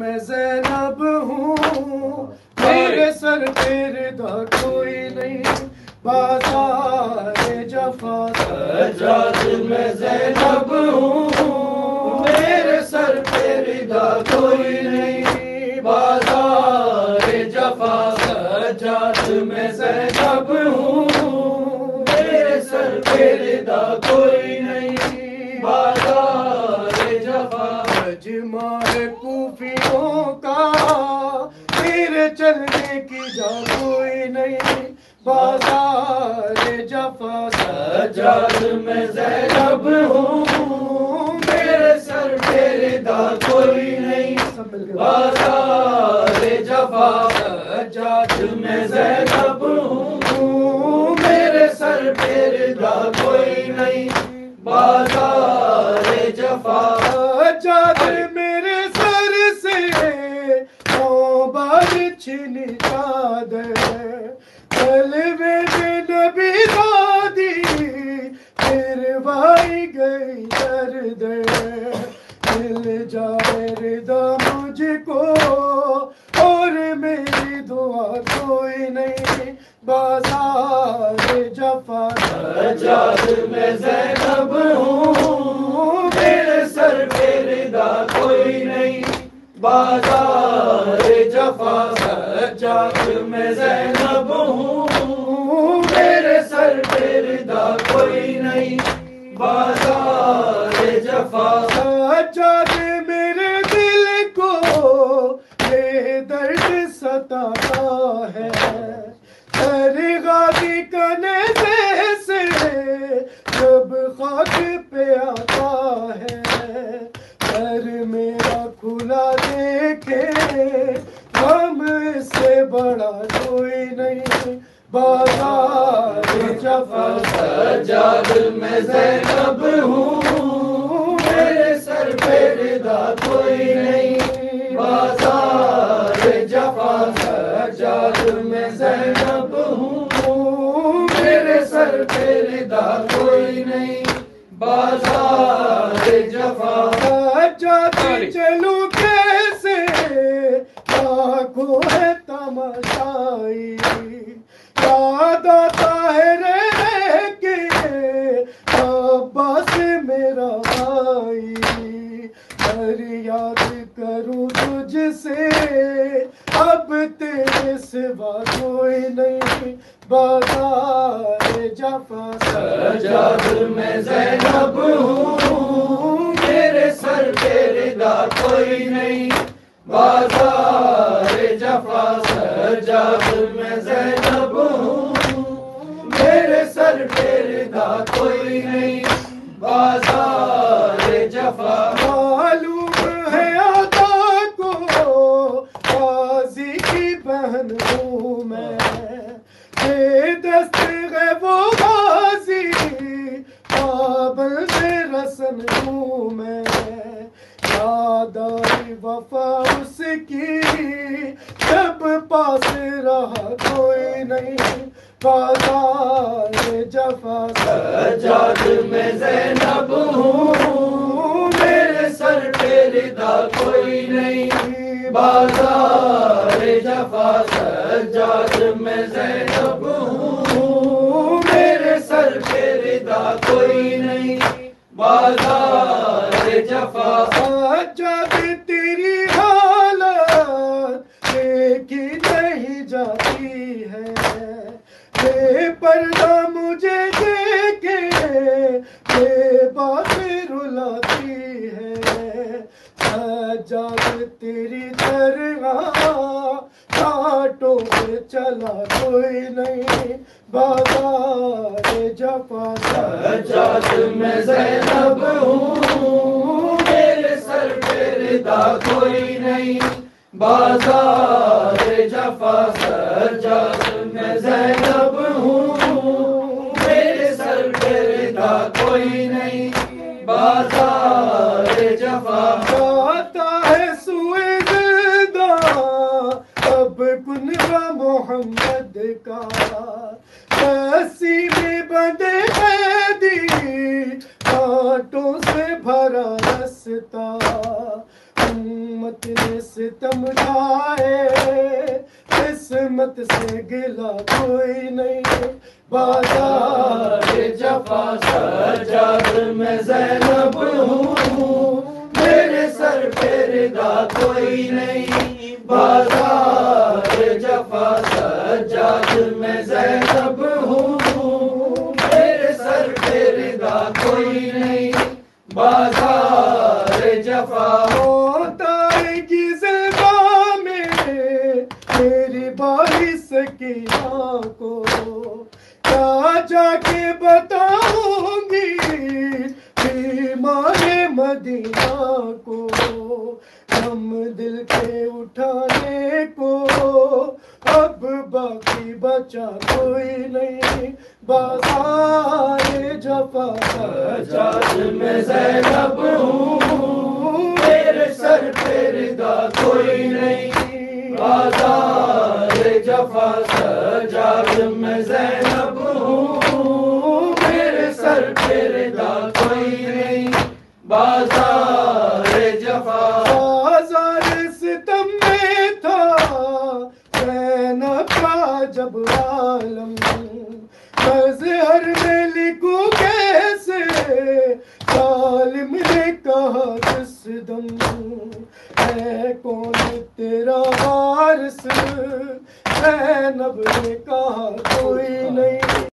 میں زینب ہوں۔ میرے سر پہ ردا کوئی نہیں۔ بازار جفا۔ سجاد میں زینب ہوں۔ بازار جفا سجاد میں زینب ہوں میرے سر پہ ردا کوئی نہیں بازار جفا سجاد میں زینب ہوں میرے سر پہ ردا کوئی نہیں بازار جفا سجاد میرے سر سے بار گئی درد مل جائے ردا مجھ کو اور میری دعا کوئی نہیں، بازار جفا۔ سجاد میں زینب ہوں، میرے سر پہ ردا کوئی نہیں، بازار جفا۔ سجاد میں زینب ہوں، میرے سر پہ ردا کوئی نہیں۔ بازار جفا کوئی نہیں بازار جفا سجاد میں زینب ہوں میرے سر پہ ردا کوئی نہیں بازار جفا سجاد میں زینب ہوں میرے سر پہ ردا کوئی نہیں بازار جفا سجاد چلو ہر یاد کروں تجھ سے اب تیرے سوا کوئی نہیں بازار جفا سجاد میں زینب ہوں میرے سر پہ ردا کوئی نہیں بازار جفا سجاد میں زینب ہوں میرے سر پہ ردا کوئی نہیں بازار ہوں میں بے دست ہے وہ غازی پابل سے رسن ہوں میں یاد آئی وفا اس کی جب پاس رہا کوئی نہیں بازار جفا سجاد میں زینب ہوں میرے سر پہ ردا کوئی نہیں بازار کوئی نہیں، بازار جفا۔ سجاد تیری حالت دیکھی نہیں جاتی ہے۔ بے پردہ مجھے دیکھے بے بات رلاتی ہے۔ سجاد تیری طرح چلا کوئی نہیں بازار جفا سجاد میں زینب ہوں، میرے سر پہ ردا کوئی نہیں۔ بازار جفا سجاد کانٹوں سے امت نے ستم جائے، قسمت سے گلا کوئی نہیں۔ بازار جفا سجاد میں زینب ہوں، میرے سر پہ ردا کوئی نہیں۔ بازار جفا سجاد میں زینب ہوں، میرے سر پہ ردا کوئی نہیں۔ بازار ہوتا ہے کی زبا میں میری باری سکینہ کو کیا جا کے بتاؤں گی؟ بیمار مدینہ کو ہم دل کے اٹھانے کو اب باقی بچا کوئی نہیں۔ بازار جفا سجاد میں زینب ہوں میرے سر پہ ردا کوئی نہیں، بازار جفا سجاد میں زینب ہوں، میرے سر پہ ردا کوئی نہیں، بازار